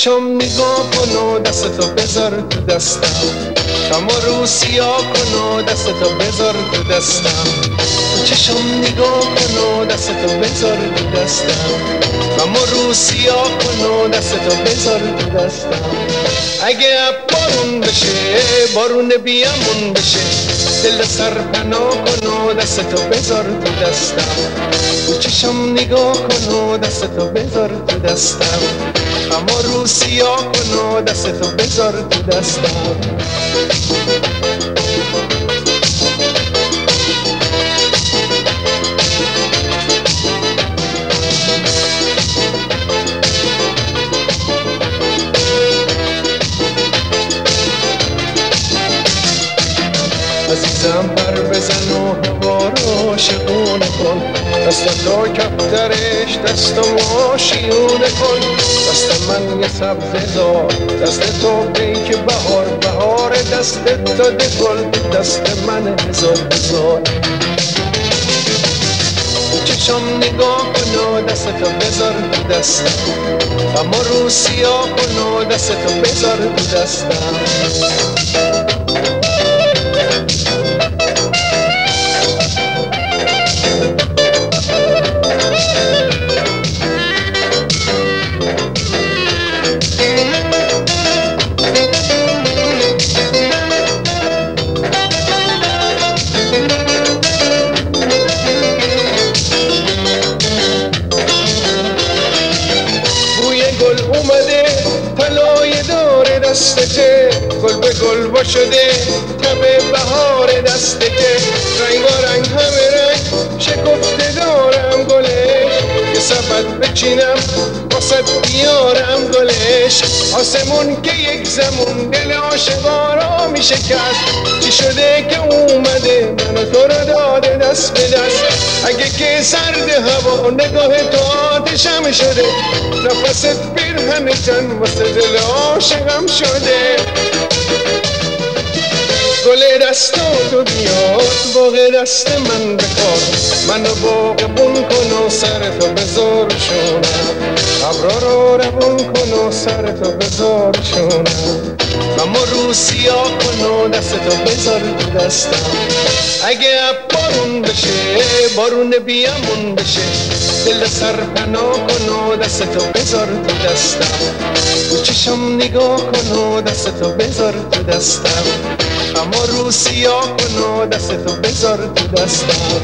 چشم نگاه کن و دستتو بذار تو دستم. شما رو سیاه کن و دستتو بذار تو دستم. چشم نگاه کن و دستتو بذار تو دستم. شما رو سیاه کن و دستتو بذار تو دستم. اگه بارون بشه بارون بیامون بشه. دل سر پناه کن و دستتو بذار تو دستم. تو چشم نگاه کن و دستتو بذار تو دستم اما رو سیاه کن و دستتو بذار تو دستم عزیزم پر بزن و هوا رو کن دست تو کفترش دست ما شیونه کن. دست من یه سبز زار دست تو پیک بهار بهار دست تو گل دست من هزار هزار. چشم نگاه کن دست تو بذار تو دستم اما رو سیاه کن دست تو بذار دستم دستته گل به گل با شده تب بهار دستته رنگ رنگ همه رنگ شکفته دارم گلش. یه سبت بچینم واسه بیارم گلش. آسمون که یک زمون دل عاشقا می شکست. چی شده که اومده؟ منو تو رو داده دست به دست. اگه که سرد هوا نگاه تو آتشم شده. نفست پیرهن تن واسه دل عاشقم شده. گل دست تو بیاد باغ دست من بکار منو باغبون کن و سر تو بذار شونم. ابرا رو روون کن و سر تو بذار شونم. اما رو سیاه کن و دست تو بذار دستم. اگه بارون بشه بارون بیامون بشه دل سر پنا کن و دست تو بذار تو دستم تو چشم نگاه کن و دست تو بذار تو دستم اما رو سیاه کن و دست تو بذار تو دستم